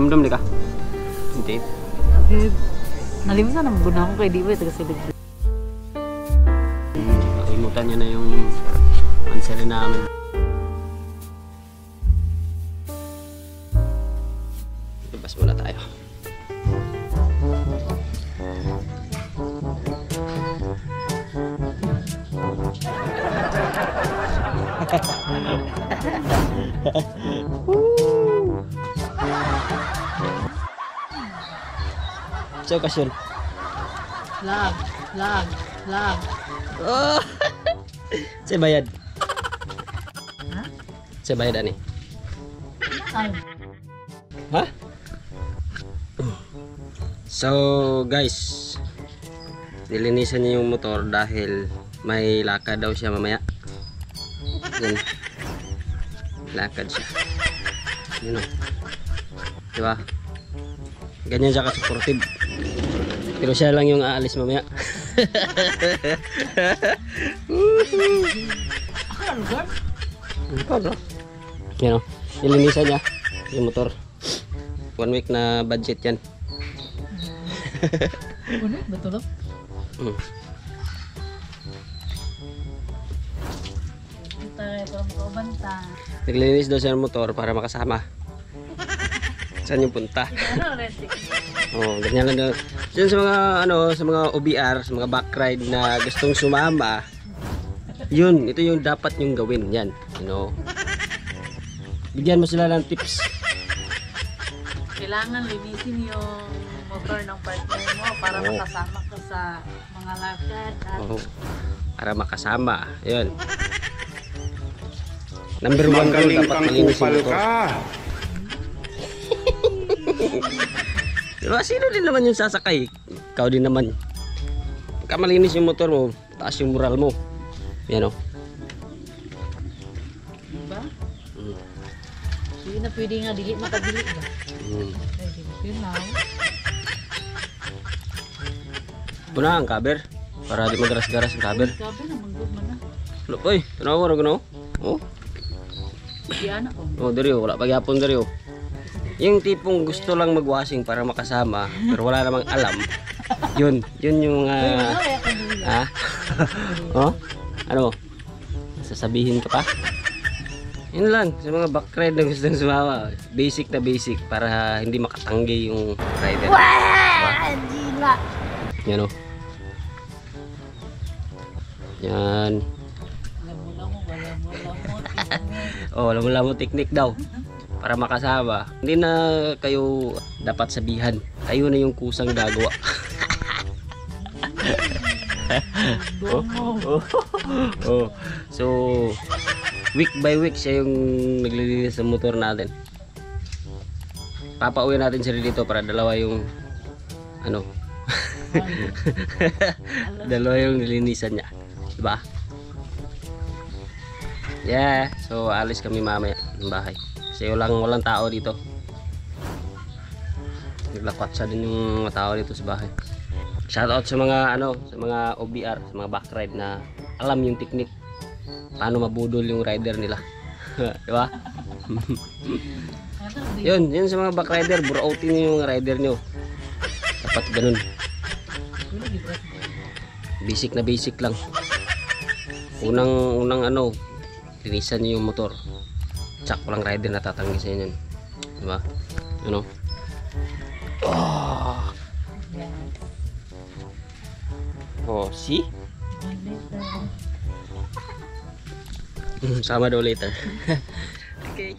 Dumdum di ka? Hindi. Babe, nalimutan na muna ako kay Diwa, taga silid. Nakalimutan niya na yung answer namin. Sa okasyon. Lag, lag, lag. Oh! Sa bayad. Ha? Sa bayad ani. Ay, Ha? So, guys, nilinisan niya yung motor dahil may lakad daw siya mamaya. Yan. Lakad siya. Yun o. Diba? Ganyan siya ka-supportive. Pero siya lang yung aalis mamaya. ako na lugar? Ano? Yan o. Nilinisan niya yung motor. One week na budget yan. Ano, betul lang? Mm. Ito para makabanta. Naglinis daw siya ng motor para makasama. Saan yung punta? Ano? Oh, ganyan lang daw. Sa mga ano, sa mga OBR, sa mga back ride na gustong sumama, yun, ito yung dapat yung gawin. Yan, you know. Bigyan mo sila ng tips. Kailangan linisin yung motor ng partner mo para Oo. makasama ka sa mga lakad at Oh, para makasama. Yun. Number one Magaling dapat malinis yung motor. ka. Diba, sino din naman yung sasakay? Ikaw din naman. Pagka malinis yung motor mo, taas yung moral mo. Yan o. diba? Mm. Hindi na pwede nga dili ba? Mm. Di yun na. Puna ang cover. Para di magaras-garas ang cover. Sabi na, manggod man na. Lo, oy, tanawa ra gano. Oh, Di anak ko. oh diri oh, wala pa gyapon diri oh. Yung tipong gusto lang magwashing para makasama, pero wala namang alam. Yun, yun yung ka dili? ha? oh? Ano? Sasabihin ka pa? Yun lang, sa mga back ride na gustong sumama. Basic na basic para hindi makatanggi yung rider. Ah, gila! Yan oh. Yan. Alam mo lang mo, wala mo lang mo. Oh, alam mo lang mo technique daw para makasama. Hindi na kayo dapat sabihan. Kayo na yung kusang gagawa. oh, oh, oh. So, week by week siya yung naglilinis ng motor natin. Papauwi natin siya dito para dalawa yung ano. dalawa yung nilinisan niya. Diba? Yeah, so alis kami mamaya ng bahay. Kasi walang, walang tao dito. Naglakwat siya din yung mga tao dito sa bahay. Shoutout sa mga ano, sa mga OBR, sa mga back ride na alam yung technique. Paano mabudol yung rider nila. Di ba? yun, yun sa mga back rider, burautin niyo yung rider nyo. Dapat ganun. Basic na basic lang. Unang unang ano, linisan niyo yung motor. Tsak walang rider na tatanggi sa inyo. Di ba? Ano? Oh. Oh, see? Sama daw later. okay.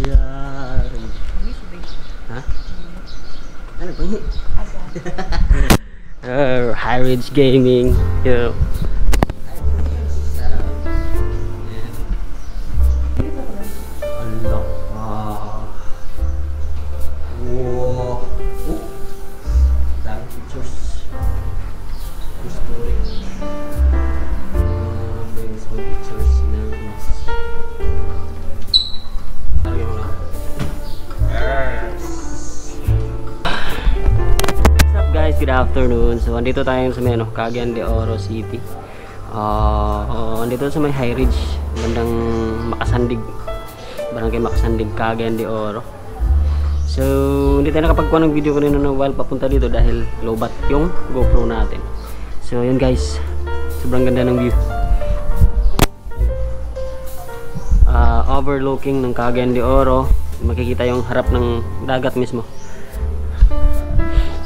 Yeah. Ha? Ano ba yun? uh, High Ridge Gaming. You know. Good afternoon. So, andito tayo sa may ano, Cagayan de Oro City. Ah, andito sa may High Ridge. Bandang Makasandig. Barangay Makasandig, Cagayan de Oro. So, hindi tayo nakapagkuha ng video kanina ng while papunta dito dahil lobat yung GoPro natin. So, yun guys. Sobrang ganda ng view. Ah, overlooking ng Cagayan de Oro. Makikita yung harap ng dagat mismo.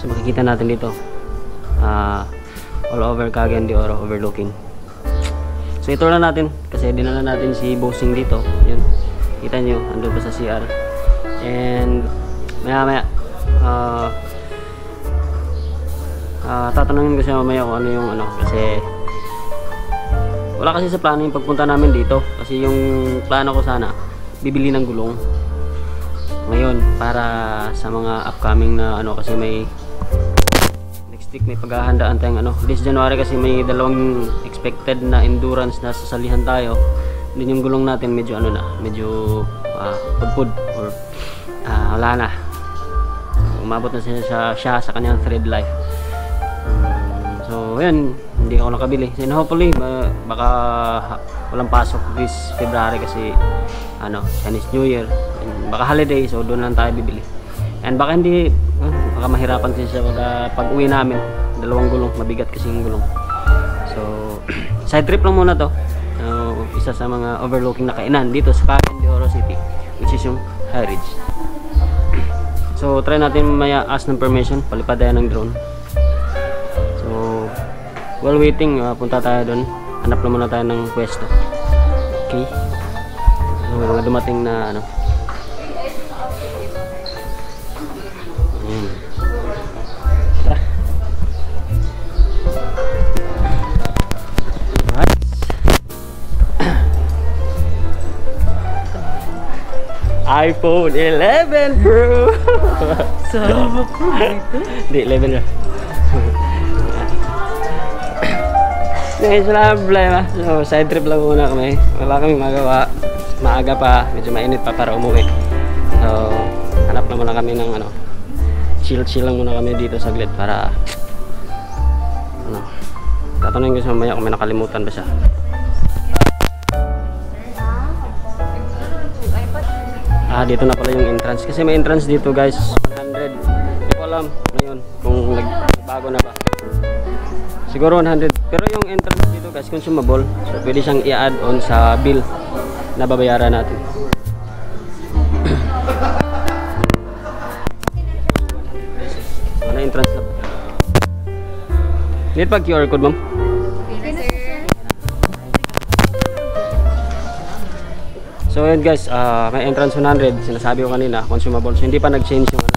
So, makikita natin dito. Ah, all over Cagayan de Oro overlooking. So, ito na natin kasi dinala natin si Bossing dito. Yun. Kita nyo, andun pa sa CR. And maya maya ah ah, tatanungin ko siya mamaya kung ano yung ano kasi wala kasi sa plano yung pagpunta namin dito kasi yung plano ko sana bibili ng gulong ngayon para sa mga upcoming na ano kasi may next week may paghahandaan tayong ano this January kasi may dalawang expected na endurance na sasalihan tayo. Din yung gulong natin medyo ano na medyo uh, pudpud or ah, wala na. Umabot na siya sa, siya sa kanyang thread life. Mm, so yun hindi ako nakabili. And hopefully ba- baka walang pasok this February kasi ano Chinese New Year. And baka holiday so doon lang tayo bibili. And baka hindi baka mahirapan kasi siya pag, pag uwi namin dalawang gulong mabigat kasi yung gulong so side trip lang muna to Uh, isa sa mga overlooking na kainan dito sa Cagayan de Oro City which is yung High Ridge So, try natin maya ask ng permission. Palipad tayo ng drone. So, while waiting, uh, punta tayo doon. Hanap lang muna tayo ng pwesto. Okay? May mga dumating na ano. iPhone 11 Pro. Sama ko dito. Hindi, 11 na. Ngayon sila problema. So, side trip lang muna kami. Wala kami magawa. Maaga pa. Medyo mainit pa para umuwi. So, hanap na muna kami ng ano. Chill-chill lang muna kami dito saglit para ano. Tatanungin ko siya mamaya kung may nakalimutan ba siya. Ah, dito na pala yung entrance. Kasi may entrance dito guys. 100. Hindi ko alam ngayon kung nagbago na ba. Siguro 100. Pero yung entrance dito guys, consumable. So pwede siyang i-add on sa bill na babayaran natin. Ano entrance lang. Need pa QR code, ma'am? So yun guys, ah, may entrance 100, sinasabi ko kanina, consumable. So hindi pa nag-change yung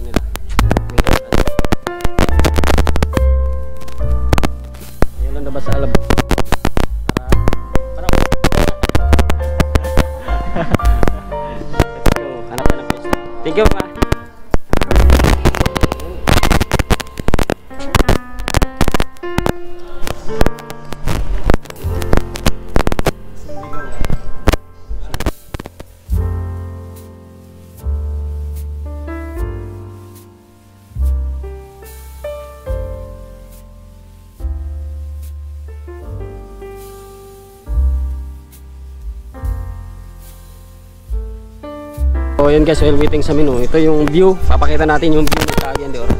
So yun guys, while waiting sa menu, ito yung view. Papakita natin yung view ng Cagayan de Oro.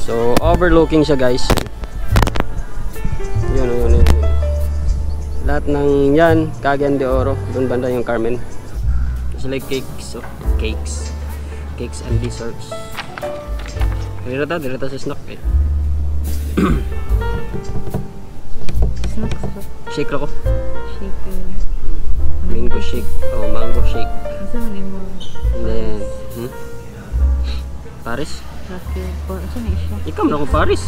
So overlooking siya guys. Yun, yun, yun. Lahat ng yan, Cagayan de Oro. Doon banda yung Carmen. It's like cakes, oh, cakes. Cakes and desserts. Dito ta, dito ta sa snack eh. Snacks ba? Shake ako. Shaker. Mango shake. Oh, mango shake. Asa man? And then, hmm? Paris? Rocky. Asa na siya? Ikaw na ako Paris.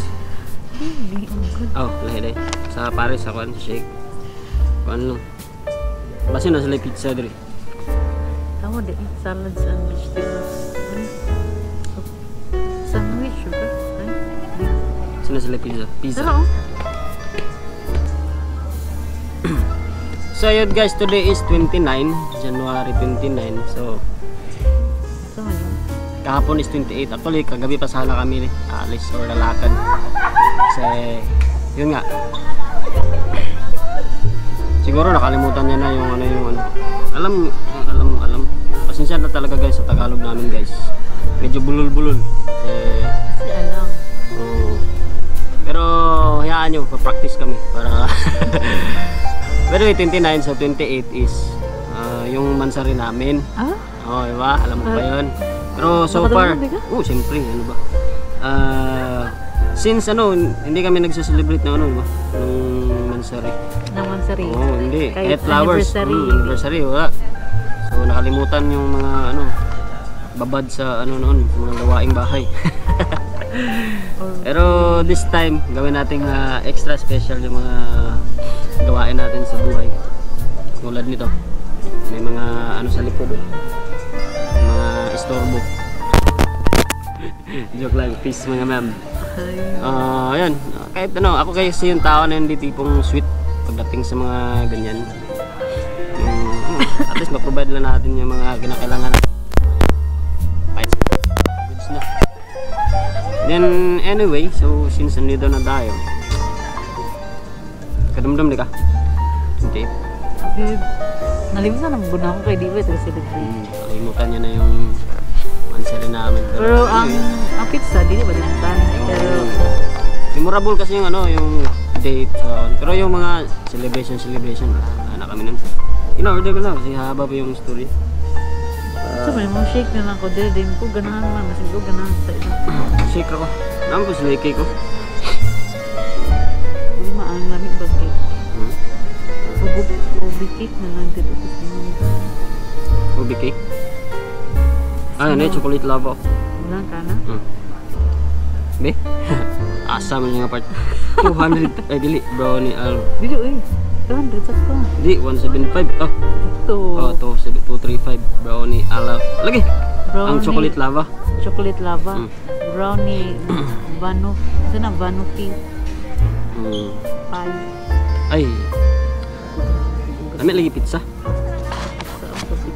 Hindi. Oh. Oh, lahi lahi. Sa Paris ako ano shake. Kuan lang. Basta na sila pizza diri. Tama din. Salads and vegetables. Ano? Sandwich. Di. Sina sila pizza. Pizza. Tara So yun guys, today is 29, January 29. So kahapon is 28. Actually, kagabi pa sana kami alis or lalakad. Kasi yun nga. Siguro nakalimutan niya na yung ano yung ano. Alam, alam, alam. Pasensya na talaga guys sa Tagalog namin guys. Medyo bulol-bulol. Eh, Kasi alam. oo. pero hayaan nyo, pa-practice kami para... pero yung 29 sa 28 is ah, yung mansari namin. Ah? Oo, oh, diba? Alam mo pa yun. Pero so Nakatulog far, ka? oh, siyempre, ano ba? Ah, since ano, hindi kami nagsa-celebrate ng ano, diba? Ng mansari. Naman sa rin. Oo, hindi. Kahit Kahit flowers. anniversary. Mm, anniversary, wala. So, nakalimutan yung mga, ano, babad sa, ano noon, mga gawaing bahay. Pero this time, gawin natin ah, extra special yung mga gawain natin sa buhay. Tulad nito. May mga ano sa likod. oh. Mga istorbo. Joke lang, peace mga ma'am. ay, Ah, ayan. Kahit ano, ako kasi yung tao na hindi tipong sweet pagdating sa mga ganyan. Yung, ano, at least ma-provide lang natin yung mga kinakailangan natin. Then, anyway, so since nandito na tayo, kadamdam di ka? Okay. babe, nalimutan na mabuna ako kay David kasi celebrate. Hmm, kalimutan niya na yung mansari namin. Pero ang anyway, ang pizza, di ba limutan? Pero, memorable kasi yung ano, yung date. So, pero yung mga celebration, celebration, na kami nun. In-order ko lang kasi haba pa yung story. so may mga shake na lang ko. Dili, din ko ganahan man. Masig ko ganahan sa ito. Shake ako. Naman ko sila cake ko. Hindi maang lamig ba cake? Hmm? Ubi cake na lang dito. Tapos yung Ubi cake. Ah, ano chocolate lava. Wala ka na? Hmm. Be? Asa man yung part. 200. Ay, dili. Brownie al. Dili, uy. 200 sa ko. Di, 175. Oh, Ito. oh to, 235. Brownie ala. Lagi. Ang chocolate lava. Chocolate lava. Brownie. Vanu. Ito na, Vanuki Hmm. pie. Ay. Kami lagi pizza.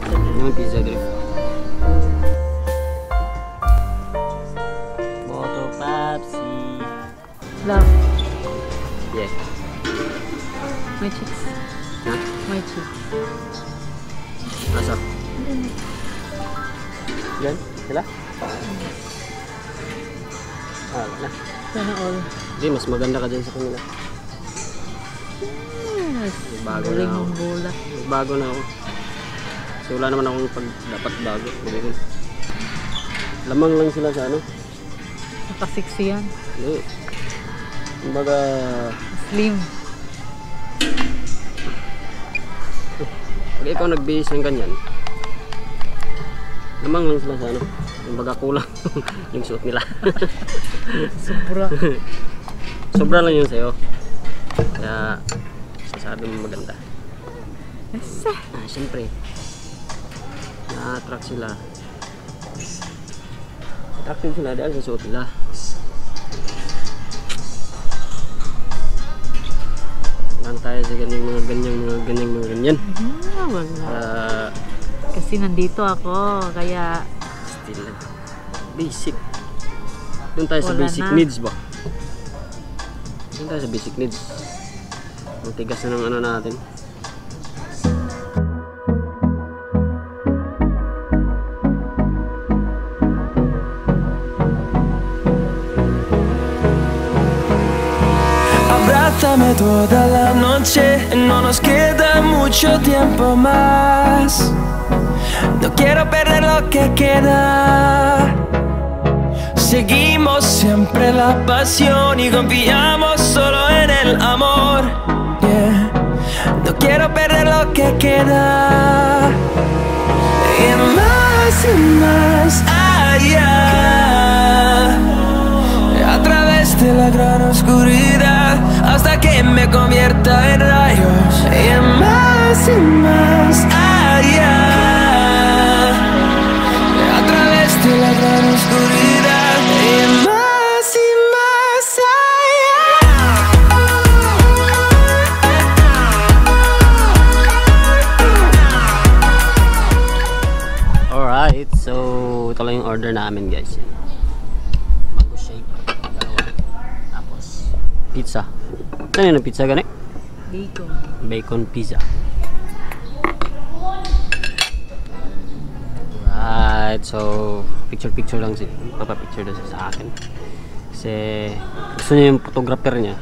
Naman pizza dito. Moto Pepsi. Love. Yeah. My cheeks. Ha? My cheeks. Asa? Yan? Sila? Ah, wala na. Sana all. Hindi, mas maganda ka dyan sa kanila. Bago na ako. bola. Bago na ako. Kasi wala naman akong pag dapat bago. Ko. Lamang lang sila sa ano. Nakasiksiyan. Hindi. Kumbaga, Slim. pag ikaw nagbihis ng ganyan, lamang lang sila sa ano. Kumbaga kulang yung suot nila. Sobra. Sobra lang yun sa'yo. Kaya, mo maganda. Asa. Ah, siyempre. Na-attract sila. Attractive sila dahil sa suot nila. Lang tayo sa ganyang mga ganyang mga ganyang mga ganyan. Ah, wala. Para Kasi nandito ako. Kaya still lang. Basic. Doon tayo sa Wala basic na. needs ba? Doon tayo sa basic needs. Ang tigas na ng ano natin. Abrázame toda la noche, no nos queda mucho tiempo más. No quiero perder lo que queda. Seguimos siempre la pasión y confiamos solo en el amor. Quiero perder lo que queda. Y más y más allá. A través de la gran oscuridad hasta que me convierta en rayos. Y más y más Alright, so ito lang yung order namin guys. Mango shake, dalawa. Tapos pizza. Ano yun ang pizza gani? bacon. Bacon pizza. light. So, picture-picture lang siya. Papapicture daw siya sa akin. Kasi gusto niya yung photographer niya.